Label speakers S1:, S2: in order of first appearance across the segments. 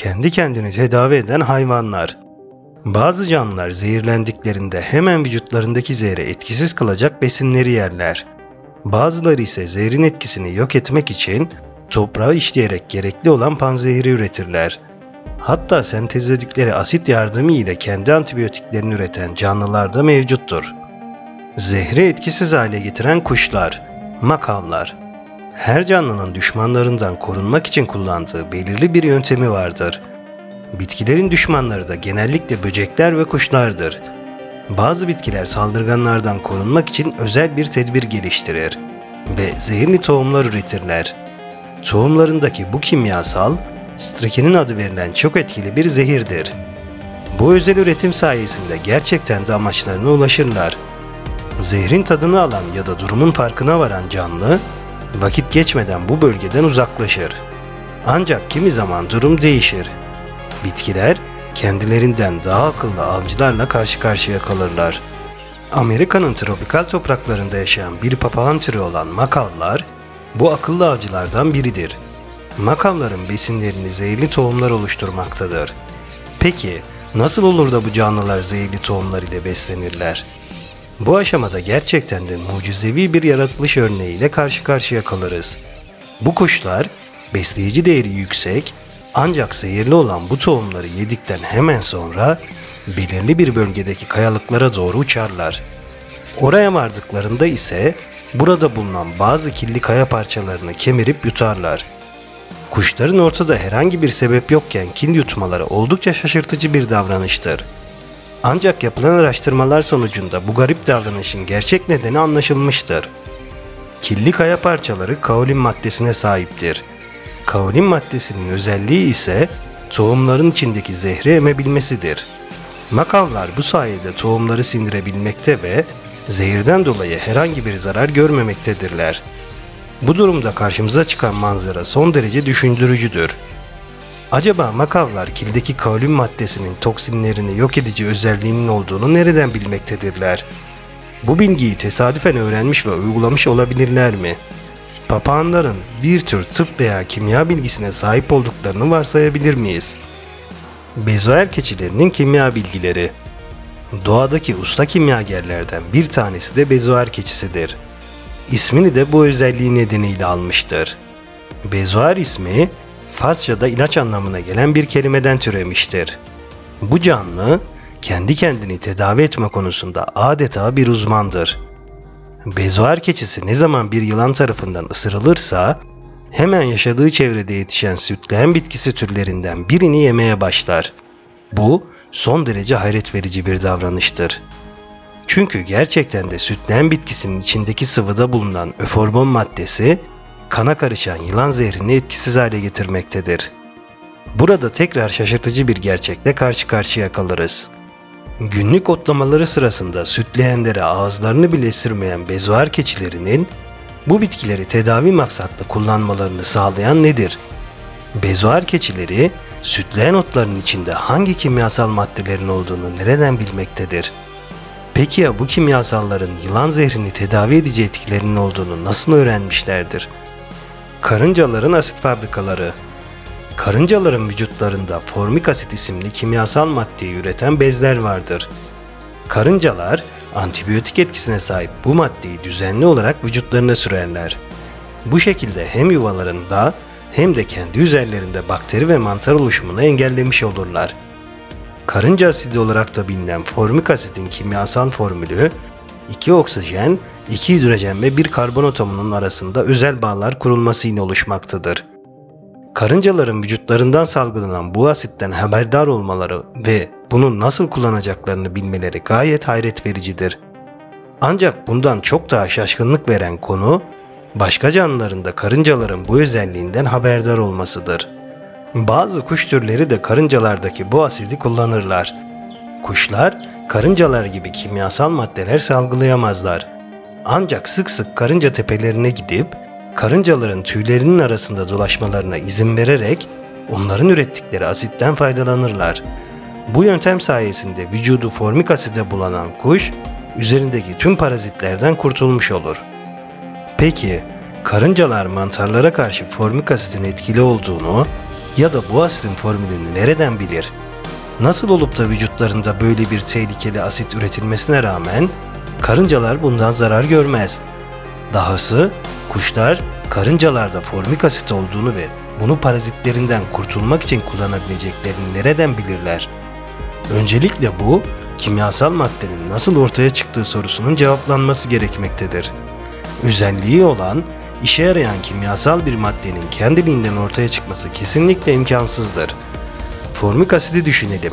S1: kendi kendini tedavi eden hayvanlar. Bazı canlılar zehirlendiklerinde hemen vücutlarındaki zehri etkisiz kılacak besinleri yerler. Bazıları ise zehrin etkisini yok etmek için toprağı işleyerek gerekli olan panzehiri üretirler. Hatta sentezledikleri asit yardımı ile kendi antibiyotiklerini üreten canlılar da mevcuttur. Zehri etkisiz hale getiren kuşlar, makavlar. Her canlının düşmanlarından korunmak için kullandığı belirli bir yöntemi vardır. Bitkilerin düşmanları da genellikle böcekler ve kuşlardır. Bazı bitkiler saldırganlardan korunmak için özel bir tedbir geliştirir ve zehirli tohumlar üretirler. Tohumlarındaki bu kimyasal, strikinin adı verilen çok etkili bir zehirdir. Bu özel üretim sayesinde gerçekten de amaçlarına ulaşırlar. Zehrin tadını alan ya da durumun farkına varan canlı, vakit geçmeden bu bölgeden uzaklaşır. Ancak kimi zaman durum değişir. Bitkiler kendilerinden daha akıllı avcılarla karşı karşıya kalırlar. Amerika'nın tropikal topraklarında yaşayan bir papağan türü olan makavlar, bu akıllı avcılardan biridir. Makavların besinlerini zehirli tohumlar oluşturmaktadır. Peki nasıl olur da bu canlılar zehirli tohumlar ile beslenirler? Bu aşamada gerçekten de mucizevi bir yaratılış örneğiyle karşı karşıya kalırız. Bu kuşlar besleyici değeri yüksek ancak zehirli olan bu tohumları yedikten hemen sonra belirli bir bölgedeki kayalıklara doğru uçarlar. Oraya vardıklarında ise burada bulunan bazı kirli kaya parçalarını kemirip yutarlar. Kuşların ortada herhangi bir sebep yokken kil yutmaları oldukça şaşırtıcı bir davranıştır. Ancak yapılan araştırmalar sonucunda bu garip davranışın gerçek nedeni anlaşılmıştır. Kirli kaya parçaları kaolin maddesine sahiptir. Kaolin maddesinin özelliği ise tohumların içindeki zehri emebilmesidir. Makavlar bu sayede tohumları sindirebilmekte ve zehirden dolayı herhangi bir zarar görmemektedirler. Bu durumda karşımıza çıkan manzara son derece düşündürücüdür. Acaba makavlar kildeki kaolin maddesinin toksinlerini yok edici özelliğinin olduğunu nereden bilmektedirler? Bu bilgiyi tesadüfen öğrenmiş ve uygulamış olabilirler mi? Papağanların bir tür tıp veya kimya bilgisine sahip olduklarını varsayabilir miyiz? Bezoer keçilerinin kimya bilgileri Doğadaki usta kimyagerlerden bir tanesi de bezoer keçisidir. İsmini de bu özelliği nedeniyle almıştır. Bezoer ismi Farsça'da ilaç anlamına gelen bir kelimeden türemiştir. Bu canlı kendi kendini tedavi etme konusunda adeta bir uzmandır. Bezoar keçisi ne zaman bir yılan tarafından ısırılırsa hemen yaşadığı çevrede yetişen sütleyen bitkisi türlerinden birini yemeye başlar. Bu son derece hayret verici bir davranıştır. Çünkü gerçekten de sütleyen bitkisinin içindeki sıvıda bulunan öforbon maddesi kana karışan yılan zehrini etkisiz hale getirmektedir. Burada tekrar şaşırtıcı bir gerçekle karşı karşıya kalırız. Günlük otlamaları sırasında sütleyenlere ağızlarını bile sürmeyen bezoar keçilerinin bu bitkileri tedavi maksatlı kullanmalarını sağlayan nedir? Bezoar keçileri sütleyen otların içinde hangi kimyasal maddelerin olduğunu nereden bilmektedir? Peki ya bu kimyasalların yılan zehrini tedavi edici etkilerinin olduğunu nasıl öğrenmişlerdir? Karıncaların asit fabrikaları Karıncaların vücutlarında formik asit isimli kimyasal maddeyi üreten bezler vardır. Karıncalar antibiyotik etkisine sahip bu maddeyi düzenli olarak vücutlarına sürerler. Bu şekilde hem yuvalarında hem de kendi üzerlerinde bakteri ve mantar oluşumunu engellemiş olurlar. Karınca asidi olarak da bilinen formik asidin kimyasal formülü 2 oksijen, 2 hidrojen ve 1 karbon atomunun arasında özel bağlar kurulmasıyla oluşmaktadır. Karıncaların vücutlarından salgılanan bu asitten haberdar olmaları ve bunu nasıl kullanacaklarını bilmeleri gayet hayret vericidir. Ancak bundan çok daha şaşkınlık veren konu, başka canlıların da karıncaların bu özelliğinden haberdar olmasıdır. Bazı kuş türleri de karıncalardaki bu asidi kullanırlar. Kuşlar, karıncalar gibi kimyasal maddeler salgılayamazlar. Ancak sık sık karınca tepelerine gidip karıncaların tüylerinin arasında dolaşmalarına izin vererek onların ürettikleri asitten faydalanırlar. Bu yöntem sayesinde vücudu formik aside bulanan kuş üzerindeki tüm parazitlerden kurtulmuş olur. Peki karıncalar mantarlara karşı formik asidin etkili olduğunu Ya da bu asidin formülünü nereden bilir? Nasıl olup da vücutlarında böyle bir tehlikeli asit üretilmesine rağmen karıncalar bundan zarar görmez. Dahası kuşlar karıncalarda formik asit olduğunu ve bunu parazitlerinden kurtulmak için kullanabileceklerini nereden bilirler? Öncelikle bu kimyasal maddenin nasıl ortaya çıktığı sorusunun cevaplanması gerekmektedir. Özelliği olan işe yarayan kimyasal bir maddenin kendiliğinden ortaya çıkması kesinlikle imkansızdır. Formik asidi düşünelim.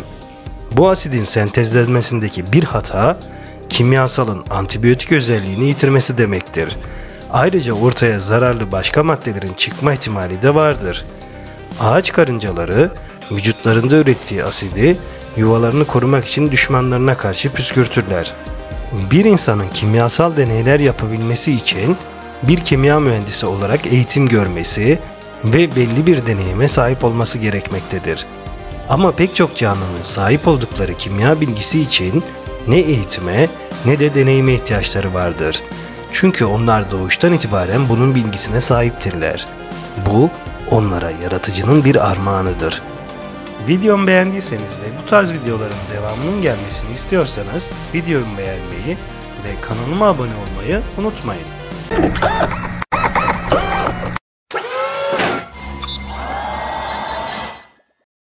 S1: Bu asidin sentezlenmesindeki bir hata kimyasalın antibiyotik özelliğini yitirmesi demektir. Ayrıca ortaya zararlı başka maddelerin çıkma ihtimali de vardır. Ağaç karıncaları vücutlarında ürettiği asidi yuvalarını korumak için düşmanlarına karşı püskürtürler. Bir insanın kimyasal deneyler yapabilmesi için bir kimya mühendisi olarak eğitim görmesi ve belli bir deneyime sahip olması gerekmektedir. Ama pek çok canlının sahip oldukları kimya bilgisi için ne eğitime ne de deneyime ihtiyaçları vardır. Çünkü onlar doğuştan itibaren bunun bilgisine sahiptirler. Bu onlara yaratıcının bir armağanıdır. Videomu beğendiyseniz ve bu tarz videoların devamının gelmesini istiyorsanız videomu beğenmeyi ve kanalıma abone olmayı unutmayın.